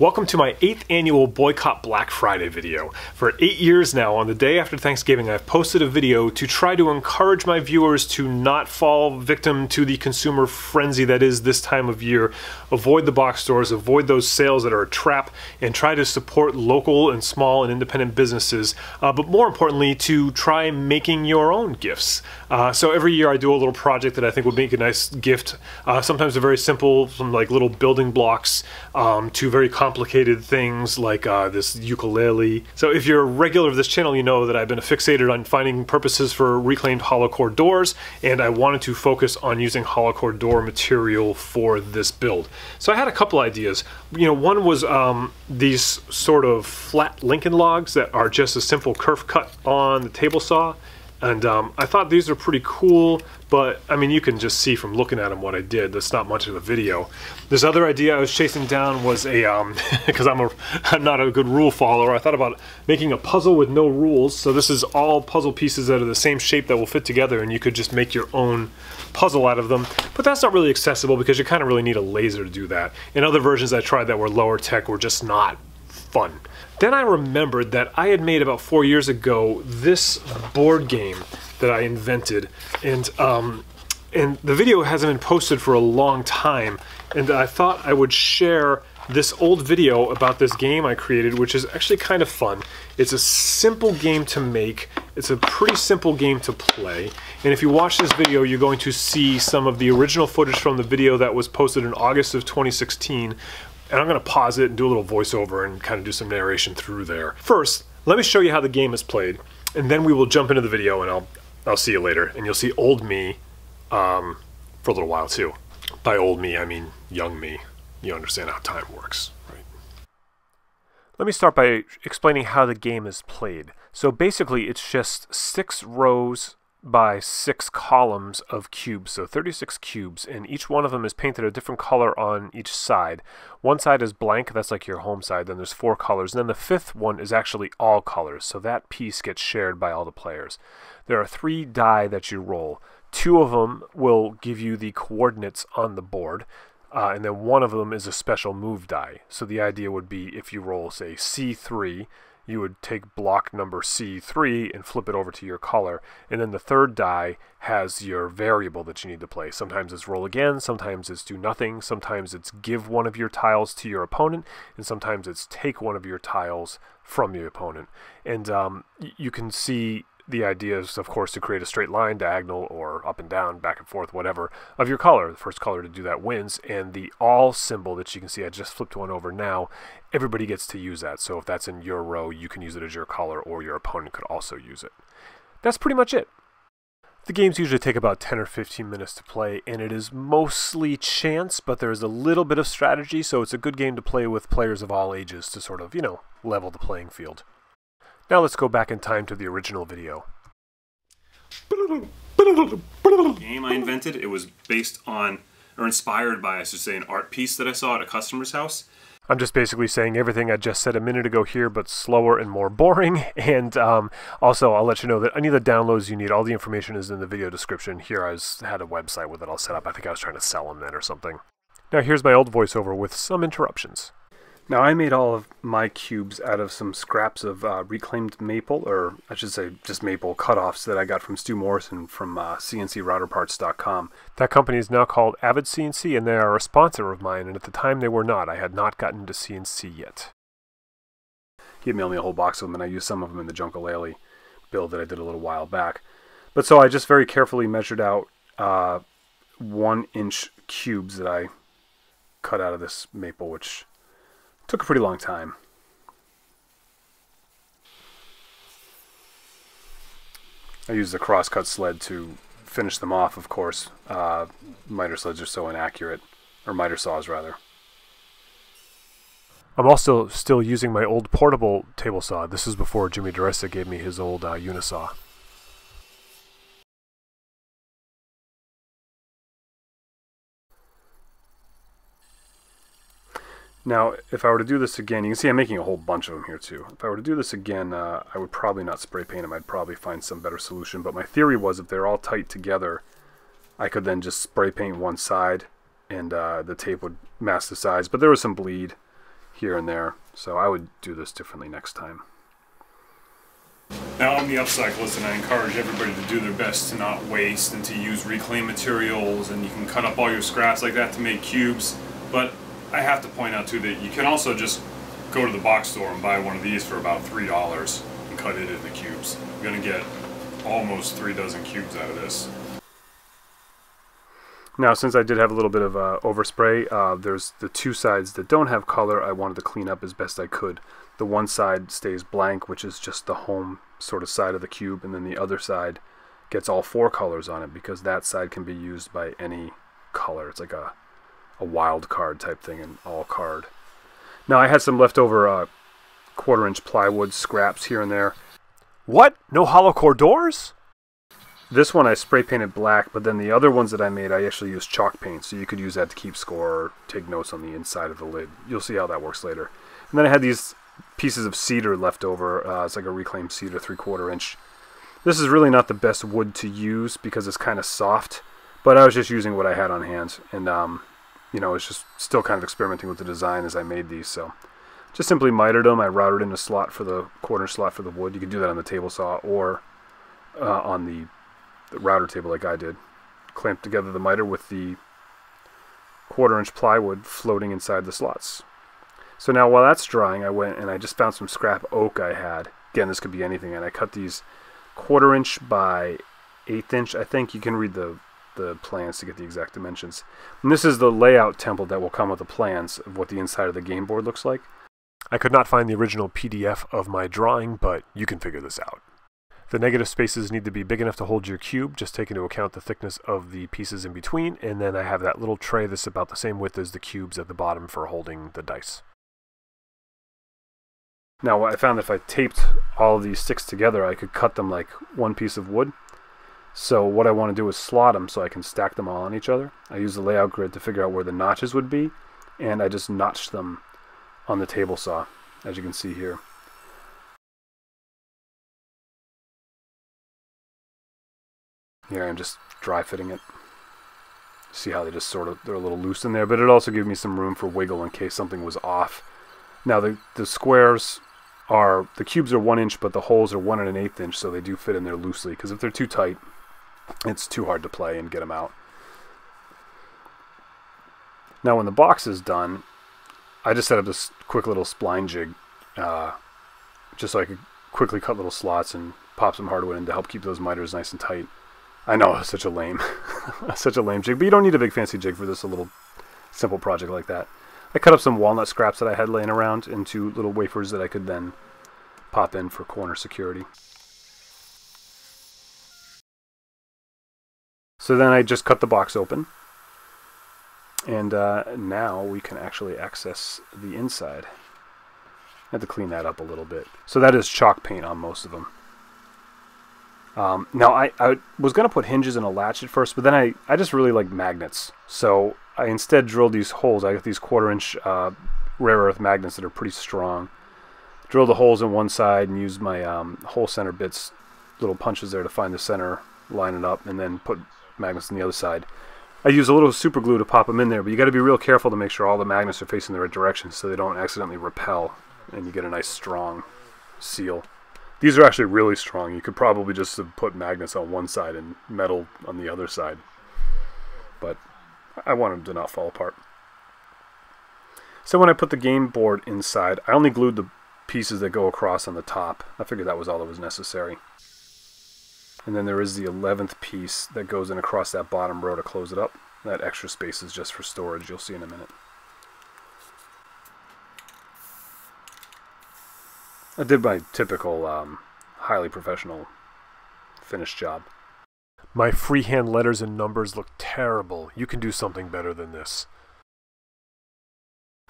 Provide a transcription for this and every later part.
Welcome to my 8th annual Boycott Black Friday video. For 8 years now, on the day after Thanksgiving, I've posted a video to try to encourage my viewers to not fall victim to the consumer frenzy that is this time of year. Avoid the box stores, avoid those sales that are a trap, and try to support local and small and independent businesses. Uh, but more importantly, to try making your own gifts. Uh, so every year I do a little project that I think would make a nice gift. Uh, sometimes they're very simple, from like little building blocks um, to very complicated things like uh, this ukulele. So if you're a regular of this channel, you know that I've been fixated on finding purposes for reclaimed hollow core doors, and I wanted to focus on using hollow core door material for this build. So I had a couple ideas. You know, one was um, these sort of flat Lincoln logs that are just a simple kerf cut on the table saw. And um, I thought these are pretty cool, but I mean, you can just see from looking at them what I did. That's not much of a video. This other idea I was chasing down was a, because um, I'm, a, I'm not a good rule follower, I thought about making a puzzle with no rules. So this is all puzzle pieces that are the same shape that will fit together, and you could just make your own puzzle out of them. But that's not really accessible because you kind of really need a laser to do that. In other versions I tried that were lower tech were just not fun. Then I remembered that I had made about four years ago this board game that I invented, and um, and the video hasn't been posted for a long time, and I thought I would share this old video about this game I created, which is actually kind of fun. It's a simple game to make. It's a pretty simple game to play. And if you watch this video, you're going to see some of the original footage from the video that was posted in August of 2016, and I'm going to pause it and do a little voiceover and kind of do some narration through there. First, let me show you how the game is played, and then we will jump into the video and I'll, I'll see you later. And you'll see old me um, for a little while too. By old me, I mean young me. You understand how time works, right? Let me start by explaining how the game is played. So basically, it's just six rows by six columns of cubes, so 36 cubes, and each one of them is painted a different color on each side. One side is blank, that's like your home side, then there's four colors, and then the fifth one is actually all colors, so that piece gets shared by all the players. There are three die that you roll. Two of them will give you the coordinates on the board, uh, and then one of them is a special move die. So the idea would be if you roll, say, C3, you would take block number C3 and flip it over to your color. And then the third die has your variable that you need to play. Sometimes it's roll again, sometimes it's do nothing, sometimes it's give one of your tiles to your opponent, and sometimes it's take one of your tiles from your opponent. And um, you can see the idea is, of course, to create a straight line, diagonal, or up and down, back and forth, whatever, of your color. The first color to do that wins. And the all symbol that you can see, I just flipped one over now, everybody gets to use that. So if that's in your row, you can use it as your color, or your opponent could also use it. That's pretty much it. The games usually take about 10 or 15 minutes to play, and it is mostly chance, but there's a little bit of strategy, so it's a good game to play with players of all ages to sort of, you know, level the playing field. Now let's go back in time to the original video. Game I invented, it was based on, or inspired by, I should say, an art piece that I saw at a customer's house. I'm just basically saying everything I just said a minute ago here, but slower and more boring. And um, also, I'll let you know that any of the downloads you need, all the information is in the video description. Here I was, had a website with it all set up. I think I was trying to sell them then or something. Now here's my old voiceover with some interruptions. Now I made all of my cubes out of some scraps of uh, reclaimed maple, or I should say just maple cutoffs that I got from Stu Morrison from uh, CNCRouterParts.com. That company is now called Avid CNC and they are a sponsor of mine and at the time they were not. I had not gotten to CNC yet. He mailed me a whole box of them and I used some of them in the Junkalele build that I did a little while back. But so I just very carefully measured out uh, one inch cubes that I cut out of this maple, which Took a pretty long time. I used the crosscut sled to finish them off, of course. Uh, miter sleds are so inaccurate, or miter saws rather. I'm also still using my old portable table saw. This is before Jimmy DiResta gave me his old uh, Unisaw. Now, if I were to do this again, you can see I'm making a whole bunch of them here too. If I were to do this again, uh, I would probably not spray paint them. I'd probably find some better solution. But my theory was if they're all tight together, I could then just spray paint one side and uh, the tape would mask the sides. But there was some bleed here and there. So I would do this differently next time. Now, I'm the upcyclist, and I encourage everybody to do their best to not waste and to use reclaimed materials. And you can cut up all your scraps like that to make cubes. But I have to point out too that you can also just go to the box store and buy one of these for about three dollars and cut it into cubes. You're gonna get almost three dozen cubes out of this. Now, since I did have a little bit of uh, overspray, uh, there's the two sides that don't have color I wanted to clean up as best I could. The one side stays blank, which is just the home sort of side of the cube, and then the other side gets all four colors on it because that side can be used by any color. It's like a, a wild card type thing, an all card. Now, I had some leftover uh, quarter inch plywood scraps here and there. What? No hollow core doors? This one I spray painted black, but then the other ones that I made, I actually used chalk paint, so you could use that to keep score or take notes on the inside of the lid. You'll see how that works later. And then I had these pieces of cedar left over. Uh, it's like a reclaimed cedar, three quarter inch. This is really not the best wood to use because it's kind of soft, but I was just using what I had on hand, and um, you know, it's just still kind of experimenting with the design as I made these. So just simply mitered them. I routed in a slot for the quarter slot for the wood. You can do that on the table saw or uh, on the the router table like I did. Clamped together the miter with the quarter inch plywood floating inside the slots. So now while that's drying, I went and I just found some scrap oak I had. Again, this could be anything, and I cut these quarter inch by eighth inch. I think you can read the the plans to get the exact dimensions. And this is the layout template that will come with the plans of what the inside of the game board looks like. I could not find the original PDF of my drawing, but you can figure this out. The negative spaces need to be big enough to hold your cube, just take into account the thickness of the pieces in between, and then I have that little tray that's about the same width as the cubes at the bottom for holding the dice. Now I found that if I taped all of these sticks together, I could cut them like one piece of wood. So what I want to do is slot them so I can stack them all on each other. I use the layout grid to figure out where the notches would be, and I just notched them on the table saw, as you can see here. Here I'm just dry fitting it. See how they just sort of, they're a little loose in there, but it also gives me some room for wiggle in case something was off. Now the, the squares are, the cubes are one inch, but the holes are one and an eighth inch, so they do fit in there loosely, because if they're too tight, it's too hard to play and get them out. Now when the box is done, I just set up this quick little spline jig, uh, just so I could quickly cut little slots and pop some hardwood in to help keep those miters nice and tight. I know, such a lame, such a lame jig, but you don't need a big fancy jig for this a little simple project like that. I cut up some walnut scraps that I had laying around into little wafers that I could then pop in for corner security. So then I just cut the box open. And uh, now we can actually access the inside. I have to clean that up a little bit. So that is chalk paint on most of them. Um, now, I, I was going to put hinges and a latch at first, but then I, I just really like magnets. So I instead drilled these holes. I got these quarter inch uh, rare earth magnets that are pretty strong. Drilled the holes in one side and used my um, hole center bits, little punches there to find the center, line it up, and then put magnets on the other side. I use a little super glue to pop them in there, but you got to be real careful to make sure all the magnets are facing the right direction so they don't accidentally repel and you get a nice strong seal. These are actually really strong. You could probably just put magnets on one side and metal on the other side. But I want them to not fall apart. So when I put the game board inside, I only glued the pieces that go across on the top. I figured that was all that was necessary. And then there is the 11th piece that goes in across that bottom row to close it up. That extra space is just for storage, you'll see in a minute. I did my typical um, highly professional finish job. My freehand letters and numbers look terrible. You can do something better than this.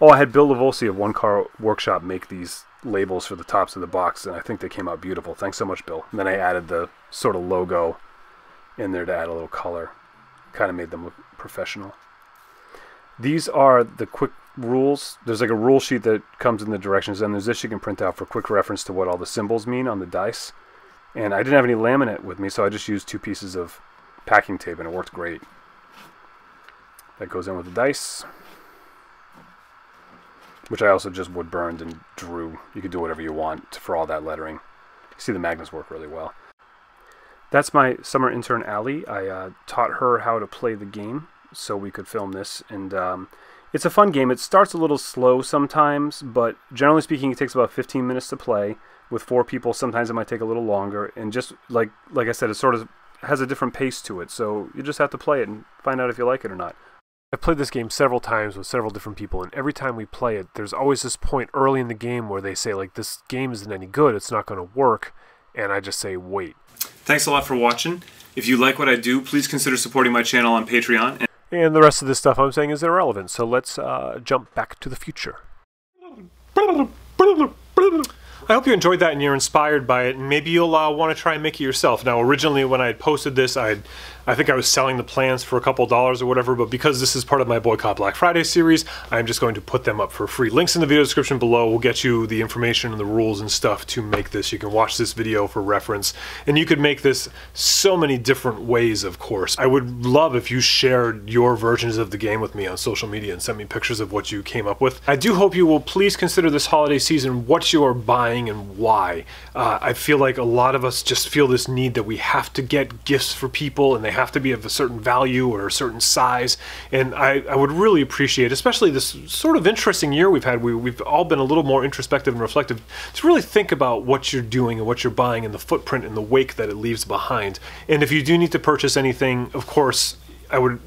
Oh, I had Bill Lavolsi of One Car Workshop make these labels for the tops of the box, and I think they came out beautiful. Thanks so much, Bill. And then I added the sort of logo in there to add a little color. Kind of made them look professional. These are the quick rules. There's like a rule sheet that comes in the directions, and there's this you can print out for quick reference to what all the symbols mean on the dice. And I didn't have any laminate with me, so I just used two pieces of packing tape, and it worked great. That goes in with the dice. Which I also just wood burned and drew. You could do whatever you want for all that lettering. You see the magnets work really well. That's my summer intern, Allie. I uh, taught her how to play the game so we could film this. And um, it's a fun game. It starts a little slow sometimes, but generally speaking, it takes about 15 minutes to play. With four people, sometimes it might take a little longer. And just like like I said, it sort of has a different pace to it. So you just have to play it and find out if you like it or not. I've played this game several times with several different people, and every time we play it, there's always this point early in the game where they say, like, this game isn't any good, it's not going to work, and I just say, wait. Thanks a lot for watching. If you like what I do, please consider supporting my channel on Patreon. And the rest of this stuff I'm saying is irrelevant, so let's uh, jump back to the future. I hope you enjoyed that and you're inspired by it, and maybe you'll uh, want to try and make it yourself. Now, originally when I had posted this, I I think I was selling the plans for a couple dollars or whatever, but because this is part of my Boycott Black Friday series, I'm just going to put them up for free. Links in the video description below will get you the information and the rules and stuff to make this. You can watch this video for reference, and you could make this so many different ways, of course. I would love if you shared your versions of the game with me on social media and sent me pictures of what you came up with. I do hope you will please consider this holiday season what you are buying and why. Uh, I feel like a lot of us just feel this need that we have to get gifts for people and they have to be of a certain value or a certain size. And I, I would really appreciate, especially this sort of interesting year we've had, we, we've all been a little more introspective and reflective, to really think about what you're doing and what you're buying and the footprint and the wake that it leaves behind. And if you do need to purchase anything, of course, I would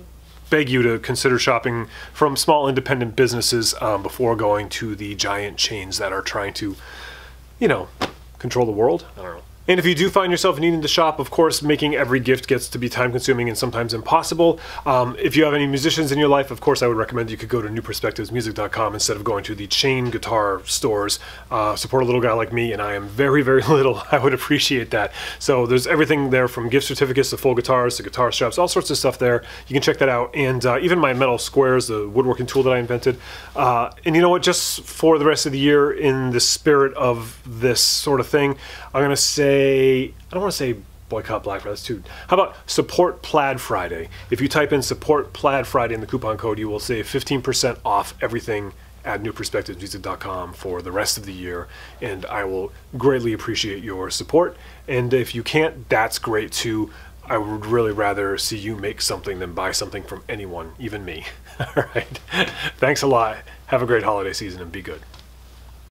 beg you to consider shopping from small independent businesses um, before going to the giant chains that are trying to, you know, control the world. I don't know. And if you do find yourself needing to shop, of course, making every gift gets to be time consuming and sometimes impossible. Um, if you have any musicians in your life, of course, I would recommend you could go to newperspectivesmusic.com instead of going to the chain guitar stores. Uh, support a little guy like me, and I am very, very little. I would appreciate that. So there's everything there from gift certificates to full guitars to guitar straps, all sorts of stuff there. You can check that out. And uh, even my metal squares, the woodworking tool that I invented. Uh, and you know what? Just for the rest of the year, in the spirit of this sort of thing, I'm going to say say, I don't want to say boycott Black Friday, that's too. How about support Plaid Friday? If you type in support Plaid Friday in the coupon code, you will save 15% off everything at newperspectivesmusic.com for the rest of the year, and I will greatly appreciate your support. And if you can't, that's great too. I would really rather see you make something than buy something from anyone, even me. All right. Thanks a lot. Have a great holiday season and be good.